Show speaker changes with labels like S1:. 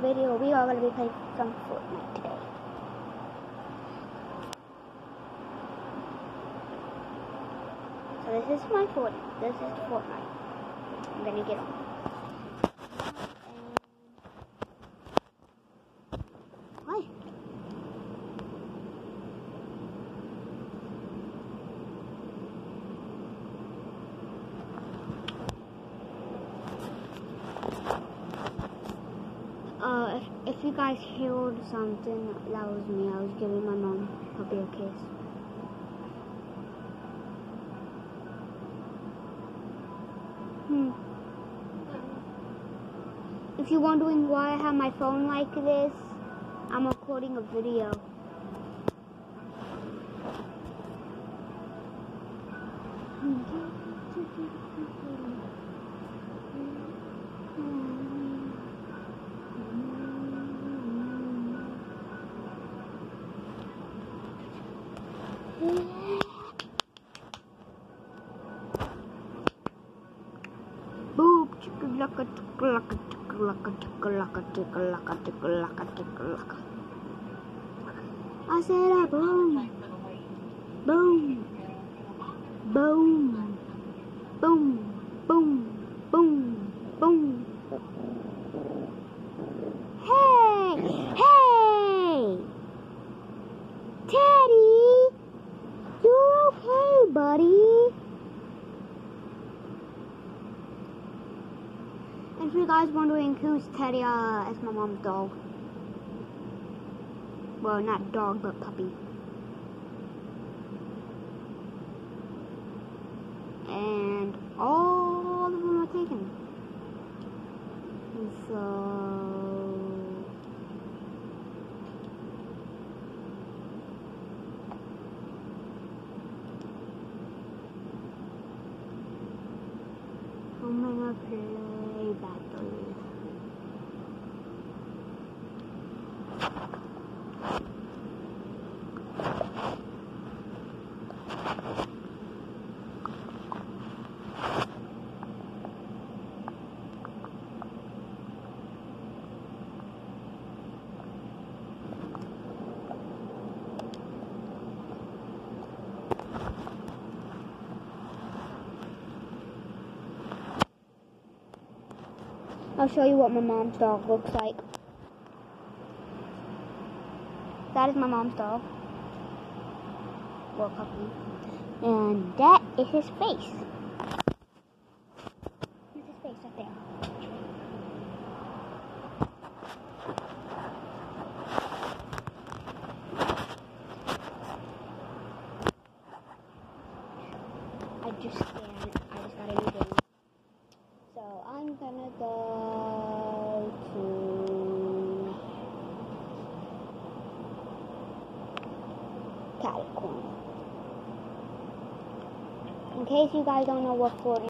S1: video, we are to be playing some Fortnite today. So this is my Fortnite. This is Fortnite. I'm going to get on. Why? Uh, if, you guys heard something, that was me. I was giving my mom a beer kiss. Hmm. If you're wondering why I have my phone like this, I'm recording a video. Boop, cekelaka, cekelaka, cekelaka, cekelaka, cekelaka, cekelaka, cekelaka. I said a boom, boom, boom. If you guys wondering who's Teddy, uh, it's my mom's dog. Well, not dog, but puppy. And all of them are taken. And so... I'm gonna 嗯。I'll show you what my mom's dog looks like. That is my mom's dog. Well, puppy. And that is his face. Here's his face right there. I just scanned. I just got a new game. So I'm gonna go California. In case you guys don't know what Fortnite